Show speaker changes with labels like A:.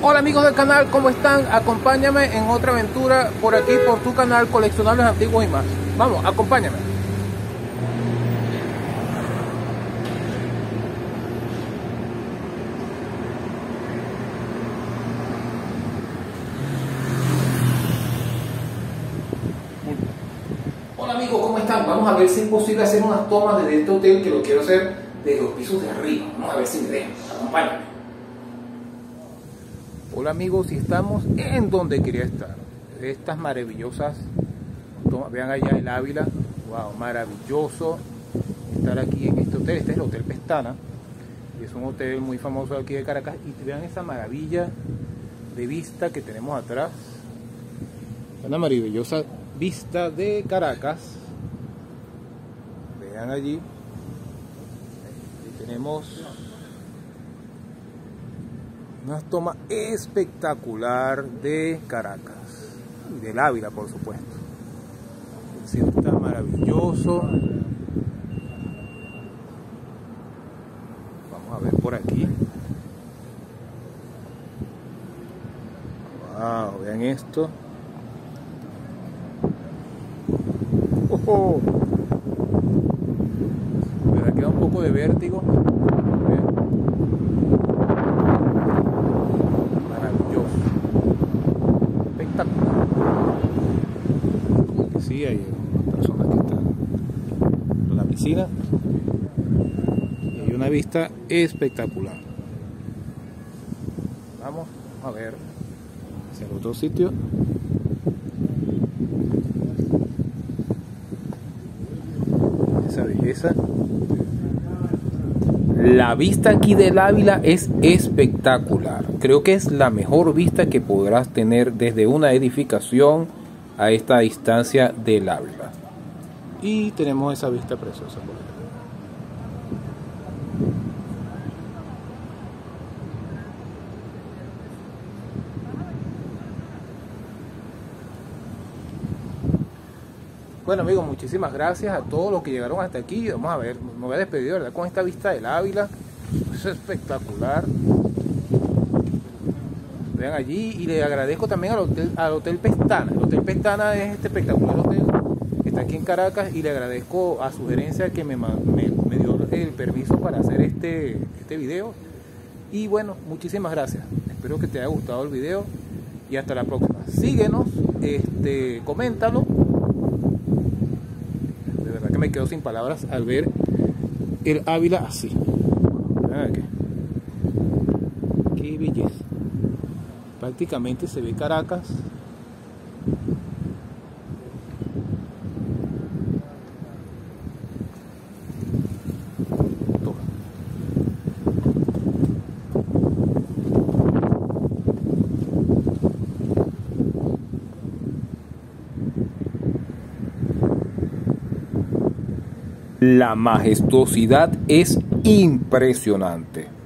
A: Hola amigos del canal, ¿cómo están? Acompáñame en otra aventura por aquí, por tu canal Coleccionables Antiguos y más. Vamos, acompáñame. Hola amigos, ¿cómo están? Vamos a ver si es posible hacer unas tomas desde este hotel que lo quiero hacer desde los pisos de arriba. Vamos a ver si me dejan. Acompáñame. Hola amigos, y estamos en donde quería estar. Estas maravillosas. Vean allá el Ávila. Wow, maravilloso estar aquí en este hotel. Este es el Hotel Pestana. Y es un hotel muy famoso aquí de Caracas. Y vean esa maravilla de vista que tenemos atrás. Una maravillosa vista de Caracas. Vean allí. Y tenemos una toma espectacular de Caracas del Ávila, por supuesto. El está maravilloso. Vamos a ver por aquí. Wow, vean esto. Oh, Me queda un poco de vértigo. Maravilloso. Espectacular. Sí, hay personas que están en la piscina. Y una vista espectacular. Vamos a ver hacia el otro sitio. esa belleza. La vista aquí del Ávila es espectacular. Creo que es la mejor vista que podrás tener desde una edificación a esta distancia del Ávila. Y tenemos esa vista preciosa. Bueno amigos, muchísimas gracias a todos los que llegaron hasta aquí. Vamos a ver, me voy a despedir ¿verdad? con esta vista del Ávila. Es espectacular. Vean allí y le agradezco también al hotel, al hotel Pestana. El Hotel Pestana es este espectacular hotel que está aquí en Caracas y le agradezco a sugerencia que me, me, me dio el permiso para hacer este, este video. Y bueno, muchísimas gracias. Espero que te haya gustado el video y hasta la próxima. Síguenos, este, coméntalo me quedo sin palabras al ver el Ávila así. Prácticamente se ve Caracas. La majestuosidad es impresionante.